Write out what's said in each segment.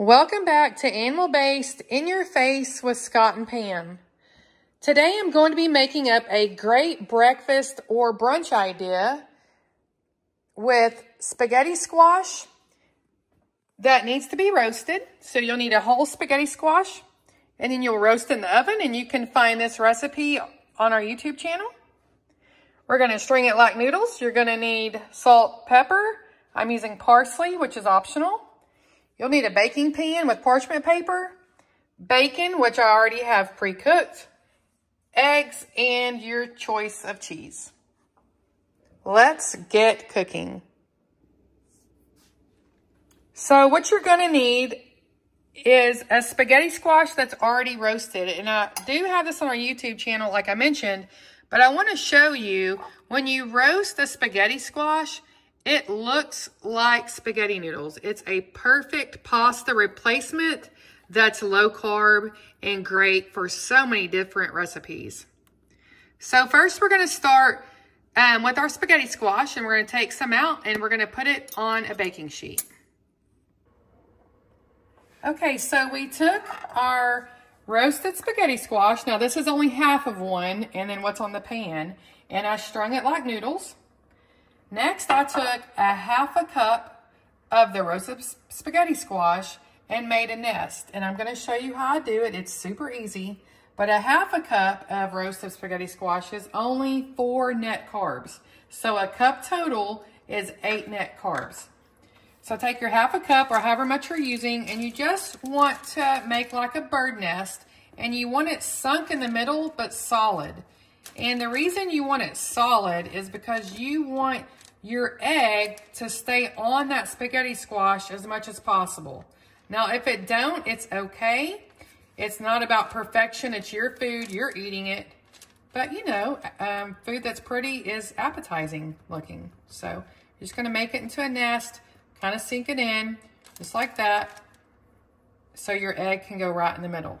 Welcome back to Animal Based In Your Face with Scott and Pam. Today I'm going to be making up a great breakfast or brunch idea with spaghetti squash that needs to be roasted. So you'll need a whole spaghetti squash and then you'll roast in the oven and you can find this recipe on our YouTube channel. We're going to string it like noodles. You're going to need salt, pepper. I'm using parsley, which is optional. You'll need a baking pan with parchment paper, bacon, which I already have pre-cooked, eggs, and your choice of cheese. Let's get cooking. So what you're going to need is a spaghetti squash that's already roasted. And I do have this on our YouTube channel, like I mentioned, but I want to show you when you roast the spaghetti squash, it looks like spaghetti noodles. It's a perfect pasta replacement that's low carb and great for so many different recipes. So first we're going to start um, with our spaghetti squash and we're going to take some out and we're going to put it on a baking sheet. Okay, so we took our roasted spaghetti squash. Now this is only half of one and then what's on the pan. And I strung it like noodles. Next, I took a half a cup of the roasted spaghetti squash and made a nest. And I'm gonna show you how I do it. It's super easy. But a half a cup of roasted spaghetti squash is only four net carbs. So a cup total is eight net carbs. So take your half a cup or however much you're using and you just want to make like a bird nest and you want it sunk in the middle but solid. And the reason you want it solid is because you want your egg to stay on that spaghetti squash as much as possible. Now, if it don't, it's okay. It's not about perfection. It's your food. You're eating it. But, you know, um, food that's pretty is appetizing looking. So, you're just going to make it into a nest, kind of sink it in, just like that, so your egg can go right in the middle.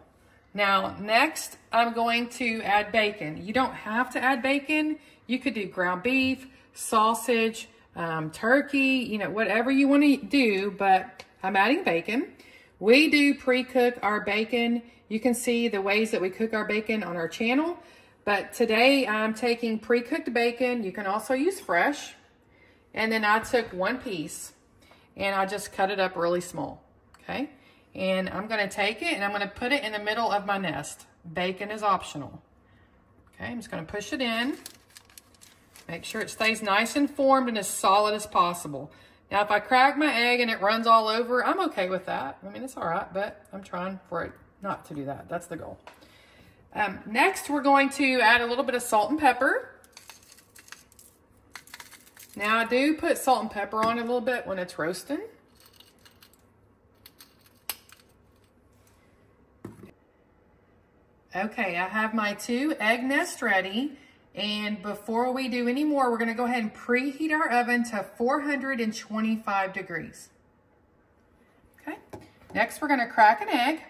Now, next, I'm going to add bacon. You don't have to add bacon. You could do ground beef, sausage, um, turkey, you know, whatever you want to do, but I'm adding bacon. We do pre-cook our bacon. You can see the ways that we cook our bacon on our channel, but today I'm taking pre-cooked bacon. You can also use fresh. And then I took one piece and I just cut it up really small, okay? And I'm gonna take it and I'm gonna put it in the middle of my nest. Bacon is optional. Okay, I'm just gonna push it in. Make sure it stays nice and formed and as solid as possible. Now, if I crack my egg and it runs all over, I'm okay with that. I mean, it's all right, but I'm trying for it not to do that. That's the goal. Um, next, we're going to add a little bit of salt and pepper. Now, I do put salt and pepper on a little bit when it's roasting. Okay, I have my two egg nests ready. And before we do any more, we're gonna go ahead and preheat our oven to 425 degrees. Okay, next we're gonna crack an egg.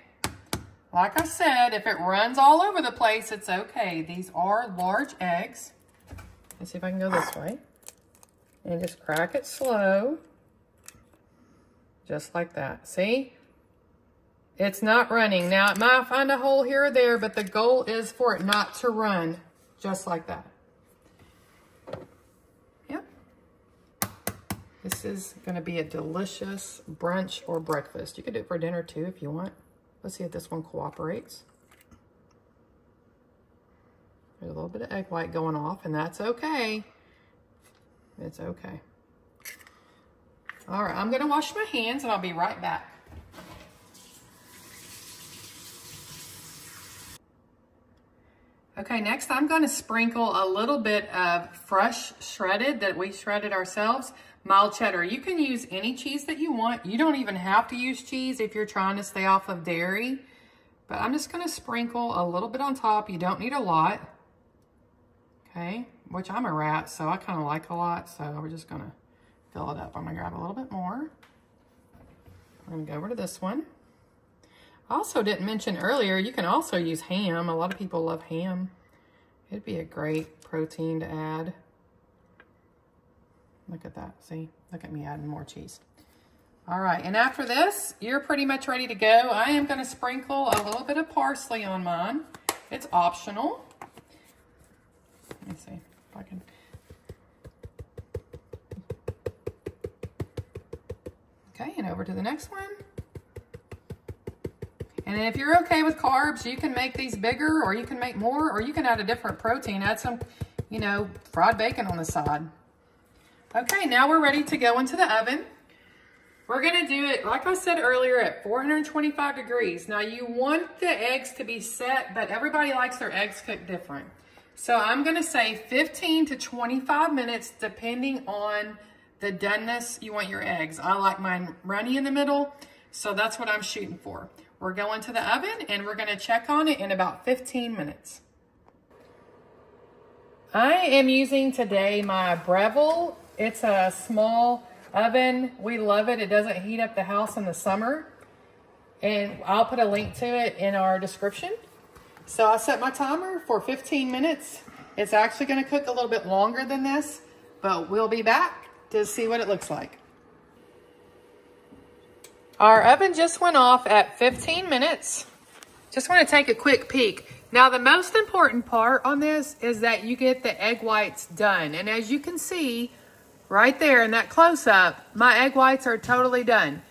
Like I said, if it runs all over the place, it's okay. These are large eggs. Let's see if I can go this way. And just crack it slow. Just like that, see? It's not running. Now, it might find a hole here or there, but the goal is for it not to run just like that. Yep. This is going to be a delicious brunch or breakfast. You could do it for dinner too if you want. Let's see if this one cooperates. There's a little bit of egg white going off, and that's okay. It's okay. All right, I'm going to wash my hands, and I'll be right back. Okay, next I'm gonna sprinkle a little bit of fresh shredded that we shredded ourselves, mild cheddar. You can use any cheese that you want. You don't even have to use cheese if you're trying to stay off of dairy. But I'm just gonna sprinkle a little bit on top. You don't need a lot. Okay, which I'm a rat, so I kind of like a lot. So we're just gonna fill it up. I'm gonna grab a little bit more. I'm gonna go over to this one also didn't mention earlier, you can also use ham. A lot of people love ham. It'd be a great protein to add. Look at that, see? Look at me adding more cheese. All right, and after this, you're pretty much ready to go. I am gonna sprinkle a little bit of parsley on mine. It's optional. Let me see if I can. Okay, and over to the next one. And if you're okay with carbs, you can make these bigger or you can make more or you can add a different protein. Add some, you know, fried bacon on the side. Okay, now we're ready to go into the oven. We're gonna do it, like I said earlier, at 425 degrees. Now you want the eggs to be set, but everybody likes their eggs cooked different. So I'm gonna say 15 to 25 minutes, depending on the doneness you want your eggs. I like mine runny in the middle, so that's what I'm shooting for. We're going to the oven and we're gonna check on it in about 15 minutes. I am using today my Breville. It's a small oven. We love it. It doesn't heat up the house in the summer. And I'll put a link to it in our description. So I set my timer for 15 minutes. It's actually gonna cook a little bit longer than this, but we'll be back to see what it looks like. Our oven just went off at 15 minutes. Just want to take a quick peek. Now, the most important part on this is that you get the egg whites done. And as you can see right there in that close-up, my egg whites are totally done.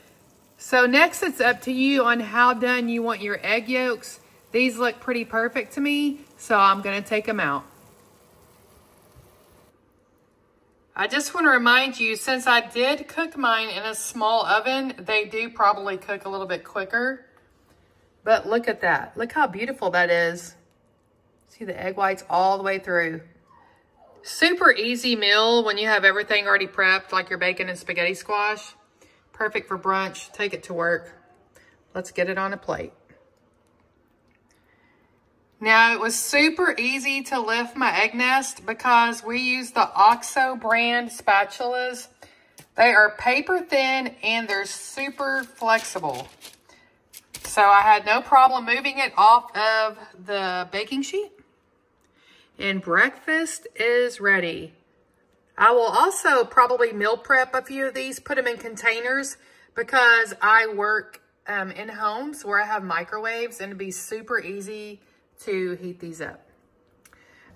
So next, it's up to you on how done you want your egg yolks. These look pretty perfect to me, so I'm going to take them out. I just want to remind you, since I did cook mine in a small oven, they do probably cook a little bit quicker. But look at that. Look how beautiful that is. See the egg whites all the way through. Super easy meal when you have everything already prepped, like your bacon and spaghetti squash. Perfect for brunch. Take it to work. Let's get it on a plate. Now, it was super easy to lift my egg nest because we use the OXO brand spatulas. They are paper thin and they're super flexible. So I had no problem moving it off of the baking sheet. And breakfast is ready. I will also probably meal prep a few of these, put them in containers because I work um, in homes where I have microwaves and it'd be super easy to heat these up.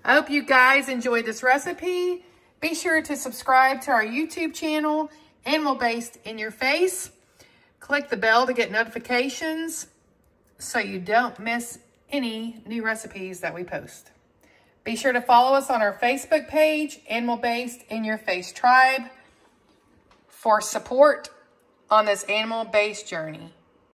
I hope you guys enjoyed this recipe. Be sure to subscribe to our YouTube channel, Animal Based in Your Face. Click the bell to get notifications so you don't miss any new recipes that we post. Be sure to follow us on our Facebook page, Animal Based in Your Face Tribe, for support on this animal-based journey.